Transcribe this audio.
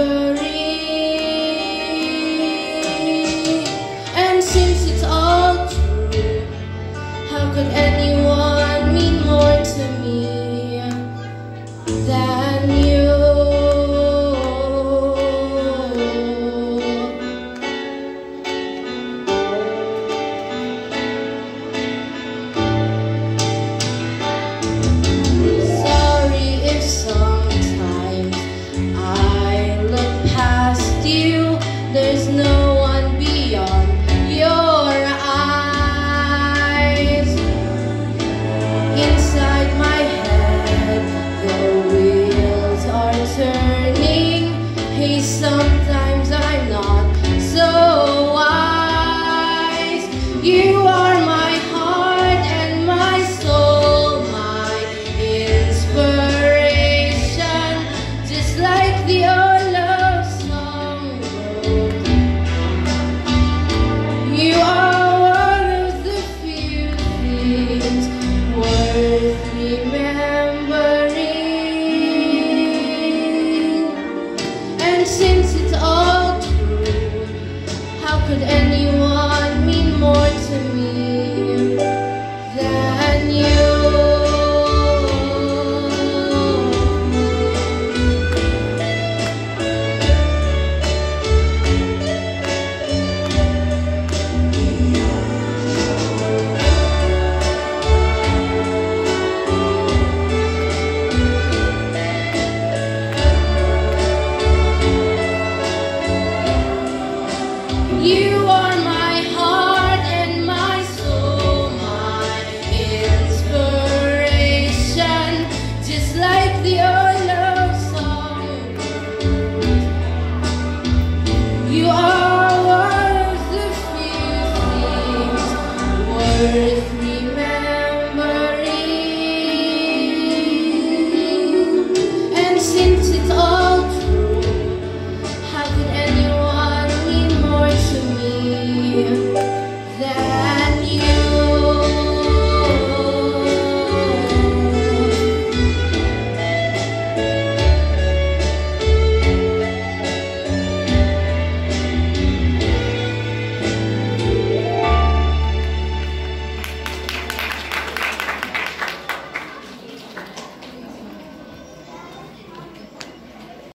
worry since it's all the earth.